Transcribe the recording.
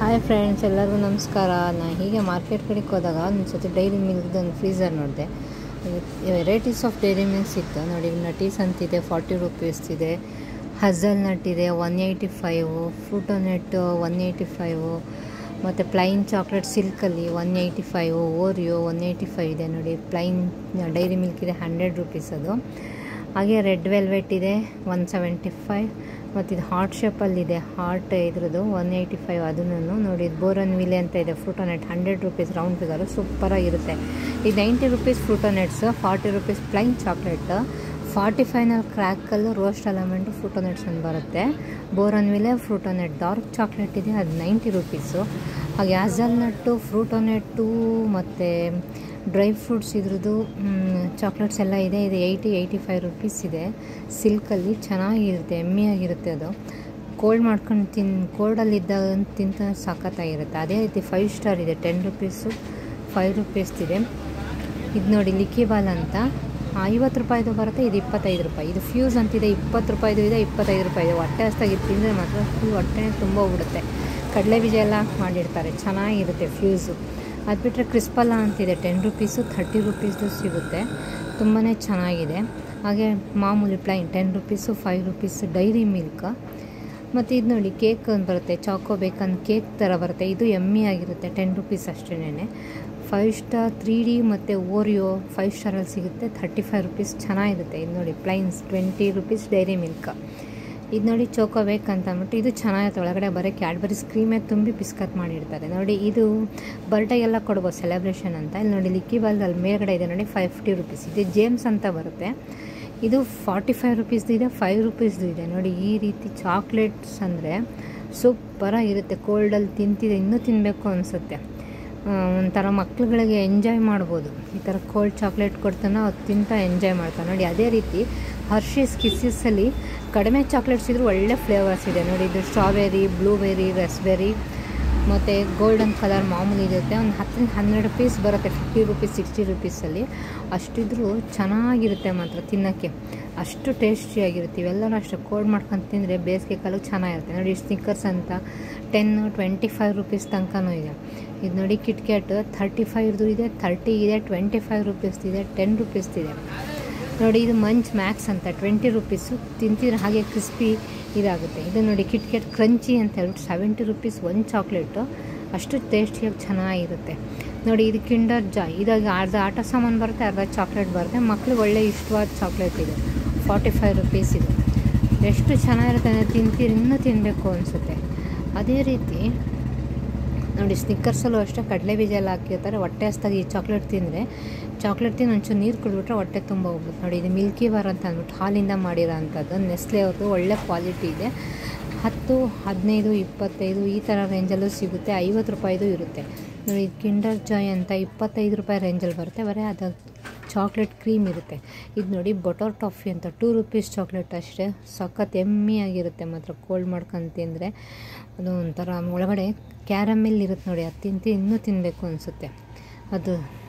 Hi friends ಎಲ್ಲರಿಗೂ ನಮಸ್ಕಾರ. ನಾನು ಹೀಗೆ ಮಾರ್ಕೆಟ್ ಕಡೆಗೆ ಹೋದಾಗ ಒಂದು ಸತಿ ಡೈರಿ ಮಿಲ್ಕ್ದು ಒಂದು ಫ್ರೀಝರ್ ನೋಡಿದೆ ವೆರೈಟೀಸ್ ಆಫ್ ಡೈರಿ ಮಿಲ್ಕ್ ಸಿಕ್ತು ನೋಡಿ ನಟೀಸ್ ಅಂತಿದೆ ಫಾರ್ಟಿ ರುಪೀಸ್ ಇದೆ ಹಝಲ್ ನಟ್ ಇದೆ. One eighty five fruit n nut one eighty five ಮತ್ತು plain chocolate ಸಿಲ್ಕಲ್ಲಿ one eighty five Oreo one eighty five ಇದೆ. ನೋಡಿ ಪ್ಲೈನ್ ಡೈರಿ ಮಿಲ್ಕ್ ಇದೆ ಹಂಡ್ರೆಡ್ ರುಪೀಸ್ ಅದು. ಹಾಗೆ ರೆಡ್ ವೆಲ್ವೆಟ್ ಇದೆ ಒನ್ ಸೆವೆಂಟಿ ಫೈವ್ ಮತ್ತು ಇದು ಹಾರ್ಟ್ ಶೇಪಲ್ಲಿದೆ ಹಾರ್ಟ್ ಇದ್ರದ್ದು ಒನ್ ಏಯ್ಟಿ ಫೈವ್ ಅದನ್ನು. ನೋಡಿ, ಇದು ಬೋರನ್ ವಿಲೆ ಅಂತ ಇದೆ fruit n nut hundred rupees round figure ಸೂಪರಾಗಿರುತ್ತೆ ಇದು ninety rupees fruit n nuts forty rupees plain chocolate forty final crackle roast almond fruit n nuts ಅಂತ ಬರುತ್ತೆ. Bournville fruit n nut dark chocolate ಇದೆ, ಅದು ninety rupees ಹಾಗೆ ಆ್ಯಸಲ್ nut ಫ್ರೂಟೋನೆಟ್ಟು ಮತ್ತು dry fruits ಇದ್ರದ್ದು chocolates ಎಲ್ಲ ಇದೆ. ಇದು ಏಯ್ಟಿ ಏಯ್ಟಿ ಫೈವ್ ರುಪೀಸ್ ಇದೆ. ಸಿಲ್ಕಲ್ಲಿ ಚೆನ್ನಾಗಿರುತ್ತೆ, ಎಮ್ಮಿಯಾಗಿರುತ್ತೆ ಅದು. ಕೋಲ್ಡ್ ಮಾಡ್ಕೊಂಡು ತಿನ್ ಕೋಲ್ಡಲ್ಲಿದ್ದಾಗ ತಿಂತ ಸಖತ್ತಾಗಿರುತ್ತೆ ಅದೇ ರೀತಿ ಫೈವ್ ಸ್ಟಾರ್ ಇದೆ, ಟೆನ್ ರುಪೀಸು, ಫೈವ್ ಇದೆ. ಇದು ನೋಡಿ ಲಿಕ್ಕಿಬಾಲ್ ಅಂತ. ಐವತ್ತು ರೂಪಾಯಿದು ಬರುತ್ತೆ, ಇದು ಇಪ್ಪತ್ತೈದು ರೂಪಾಯಿ. ಇದು ಫ್ಯೂಸ್ ಅಂತಿದೆ, ಇಪ್ಪತ್ತು ರೂಪಾಯಿದು ಇದೆ, ಇಪ್ಪತ್ತೈದು ರೂಪಾಯಿ ಹೊಟ್ಟೆ ಹಸ್ತಾಗಿ ತಿಂದರೆ ಮಾತ್ರ ಫುಲ್ ಹೊಟ್ಟೆ ತುಂಬ ಹೋಗ್ಬಿಡುತ್ತೆ ಕಡಲೆ ಬೀಜ ಎಲ್ಲ ಮಾಡಿರ್ತಾರೆ, ಚೆನ್ನಾಗಿರುತ್ತೆ ಫ್ಯೂಸು. ಅದು ಬಿಟ್ಟರೆ ಕ್ರಿಸ್ಪಲ್ಲ ಅಂತಿದೆ. ಟೆನ್ ರುಪೀಸು ಥರ್ಟಿ ರುಪೀಸ್ದು ಸಿಗುತ್ತೆ. ತುಂಬಾ ಚೆನ್ನಾಗಿದೆ. ಹಾಗೆ ಮಾಮೂಲಿ plain ten rupees five rupees Dairy Milk ಮತ್ತು ಇದು ನೋಡಿ ಕೇಕ್ ಅಂತ ಬರುತ್ತೆ. ಚಾಕೋ ಬೇಕನ್ ಕೇಕ್ ಥರ ಬರುತ್ತೆ. ಇದು ಎಮ್ಮಿ ಆಗಿರುತ್ತೆ. ಟೆನ್ ರುಪೀಸ್ ಅಷ್ಟೇನೆ ಫೈವ್ ಸ್ಟಾರ್ ತ್ರೀ ಡಿ ಮತ್ತು ಓರಿಯೋ ಫೈವ್ ಸ್ಟಾರಲ್ಲಿ ಸಿಗುತ್ತೆ. ಥರ್ಟಿ ಫೈವ್ ರುಪೀಸ್ ಚೆನ್ನಾಗಿರುತ್ತೆ. ಇದು ನೋಡಿ plains twenty rupees Dairy Milk ಇದು ನೋಡಿ ಚೋಕೋ ಅಂತ ಅಂದ್ಬಿಟ್ಟು ಇದು ಚೆನ್ನಾಗಿರುತ್ತೆ ಒಳಗಡೆ ಬರೀ ಕ್ಯಾಡ್ಬರಿ ಸ್ಕ್ರೀಮೇ ತುಂಬಿ ಬಿಸ್ಕತ್ ಮಾಡಿರ್ತಾರೆ ನೋಡಿ ಇದು ಬರ್ಡೇ ಎಲ್ಲ ಕೊಡ್ಬೋದು ಸೆಲೆಬ್ರೇಷನ್ ಅಂತ. ಇಲ್ಲಿ ನೋಡಿ ಲಿಕ್ಕಿ ಬಾಲ್ದಲ್ಲಿ ಮೇಲ್ಗಡೆ ಇದೆ ನೋಡಿ ಫೈವ್ ಫಿಫ್ಟಿ ರುಪೀಸ್ ಇದು ಜೇಮ್ಸ್ ಅಂತ ಬರುತ್ತೆ. ಇದು ಫಾರ್ಟಿ ಫೈವ್ ರುಪೀಸ್ದು ಇದೆ ಫೈವ್ ರುಪೀಸ್ದು ಇದೆ. ನೋಡಿ ಈ ರೀತಿ ಚಾಕ್ಲೇಟ್ಸ್ ಅಂದರೆ ಸೂಪರಾಗಿರುತ್ತೆ ಕೋಲ್ಡಲ್ಲಿ ತಿಂತಿದೆ ಇನ್ನೂ ತಿನ್ನಬೇಕು ಅನಿಸುತ್ತೆ. ಒಂಥರ ಮಕ್ಳುಗಳಿಗೆ ಎಂಜಾಯ್ ಮಾಡ್ಬೋದು. ಈ ಥರ ಕೋಲ್ಡ್ ಚಾಕ್ಲೇಟ್ ಕೊಡ್ತಾನೆ, ಅದು ತಿಂತ ಎಂಜಾಯ್ ಮಾಡ್ತಾನೆ. ನೋಡಿ, ಅದೇ ರೀತಿ ಹರ್ಷೀಸ್ ಕಿಸ್ಸಲ್ಲಿ ಕಡಿಮೆ ಚಾಕ್ಲೇಟ್ಸ್ ಇದ್ರೂ ಒಳ್ಳೆ ಫ್ಲೇವರ್ಸ್ ಇದೆ. ನೋಡಿ, ಇದು ಸ್ಟ್ರಾಬೆರಿ ಬ್ಲೂಬೆರಿ ರಸ್ಬೆರಿ ಮತ್ತು ಗೋಲ್ಡನ್ ಕಲರ್ ಮಾಮೂಲಿ ಇರುತ್ತೆ. ಒಂದು ಹತ್ತರಿಂದ ಹನ್ನೆರಡು ಪೀಸ್ ಬರುತ್ತೆ ಫಿಫ್ಟಿ ರುಪೀಸ್ ಸಿಕ್ಸ್ಟಿ ರುಪೀಸಲ್ಲಿ ಅಷ್ಟಿದ್ರೂ ಚೆನ್ನಾಗಿರುತ್ತೆ ಮಾತ್ರ ತಿನ್ನೋಕ್ಕೆ. ಅಷ್ಟು ಟೇಸ್ಟಿಯಾಗಿರುತ್ತೆ ಇವೆಲ್ಲರೂ ಅಷ್ಟು ಕೋಲ್ಡ್ ಮಾಡ್ಕೊಂಡು ತಿಂದರೆ ಬೇಸಿಗೆ ಕಾಲಕ್ಕೆ ಚೆನ್ನಾಗಿರುತ್ತೆ. ನೋಡಿ ಸ್ನಿಕ್ಕರ್ಸ್ ಅಂತ ಟೆನ್ನು ಟ್ವೆಂಟಿ ಫೈವ್ ರುಪೀಸ್ ತನಕನೂ ಇದೆ. ಇದು ನೋಡಿ ಕಿಟ್ಕ್ಯಾಟ್ ಥರ್ಟಿ ಫೈವ್ದು ಇದೆ ಥರ್ಟಿ ಇದೆ ಟ್ವೆಂಟಿ ಫೈವ್ ರುಪೀಸ್ದಿದೆ ಟೆನ್ ರುಪೀಸ್ದಿದೆ ನೋಡಿ, ಇದು ಮಂಚ್ ಮ್ಯಾಕ್ಸ್ ಅಂತ ಟ್ವೆಂಟಿ ರುಪೀಸು ತಿಂತಿದ್ರೆ ಹಾಗೆ ಕ್ರಿಸ್ಪಿ ಇದಾಗುತ್ತೆ. ಇದು ನೋಡಿ ಕಿಟ್ಕೆಟ್ ಕ್ರಂಚಿ ಅಂತ ಹೇಳ್ಬಿಟ್ಟು ಸೆವೆಂಟಿ ರುಪೀಸ್ ಒಂದು ಚಾಕ್ಲೇಟು ಅಷ್ಟು ಟೇಸ್ಟಿಯಾಗಿ ಚೆನ್ನಾಗಿರುತ್ತೆ. ನೋಡಿ, ಇದು ಕಿಂಡರ್ ಜಾಯ್ ಇದಾಗ ಅರ್ಧ ಆಟ ಸಾಮಾನು ಬರುತ್ತೆ, ಅರ್ಧ ಚಾಕ್ಲೇಟ್ ಬರುತ್ತೆ. ಮಕ್ಳಿಗೆ ಒಳ್ಳೆ ಇಷ್ಟವಾದ ಚಾಕ್ಲೇಟ್ ಇದೆ. ಫಾರ್ಟಿ ಫೈವ್ ರುಪೀಸ್ ಇದೆ. ಎಷ್ಟು ಚೆನ್ನಾಗಿರುತ್ತೆ ಅಂದರೆ ತಿಂತೀರಿ, ಇನ್ನೂ ತಿನ್ನಬೇಕು ಅನಿಸುತ್ತೆ. ಅದೇ ರೀತಿ ನೋಡಿ ಸ್ನಿಕ್ಕರ್ಸಲ್ಲೂ ಅಷ್ಟೇ ಕಡಲೆ ಬೀಜ ಎಲ್ಲ ಹಾಕಿರ್ತಾರೆ. ಹೊಟ್ಟೆ ಹಸ್ತಾಗಿ ಈ ಚಾಕ್ಲೇಟ್ ತಿಂದರೆ ಚಾಕ್ಲೇಟ್ ತಿಂದು ಒಂಚೂರು ನೀರು ಕುಡಿದ್ಬಿಟ್ರೆ ಹೊಟ್ಟೆ ತುಂಬ ಹೋಗ್ಬಿಟ್ಟು ನೋಡಿ, ಇದು ಮಿಲ್ಕಿ ಬಾರ್ ಅಂತ ಅಂದ್ಬಿಟ್ಟು ಹಾಲಿಂದ ಮಾಡಿರೋ ಅಂಥದ್ದು. ನೆಸ್ಲೆ ಅವ್ರದ್ದು ಒಳ್ಳೆ ಕ್ವಾಲಿಟಿ ಇದೆ. ಹತ್ತು, ಹದಿನೈದು, ಇಪ್ಪತ್ತೈದು ಈ ಥರ ರೇಂಜಲ್ಲೂ ಸಿಗುತ್ತೆ. ಐವತ್ತು ರೂಪಾಯಿದು ಇರುತ್ತೆ. ನೋಡಿ ಕಿಂಡರ್ ಜಾಯ್ ಅಂತ ಇಪ್ಪತ್ತೈದು ರೂಪಾಯಿ ರೇಂಜಲ್ಲಿ ಬರುತ್ತೆ. ಬರೀ ಅದು ಚಾಕ್ಲೇಟ್ ಕ್ರೀಮ್ ಇರುತ್ತೆ. ಇದು ನೋಡಿ ಬಟರ್ ಟಾಫಿ ಅಂತ, ಟೂ ರುಪೀಸ್ ಚಾಕ್ಲೇಟ್ ಅಷ್ಟೇ. ಸಖತ್ ಎಮ್ಮಿಯಾಗಿರುತ್ತೆ ಮಾತ್ರ ಕೋಲ್ಡ್ ಮಾಡ್ಕೊಂಡು ತಿಂದರೆ. ಅದು ಒಂಥರ ಒಳಗಡೆ ಕ್ಯಾರಮೆಲ್ ಇರುತ್ತೆ ನೋಡಿ, ಅದು ತಿಂತಿ ಇನ್ನೂ ತಿನ್ನಬೇಕು ಅನಿಸುತ್ತೆ. ಅದು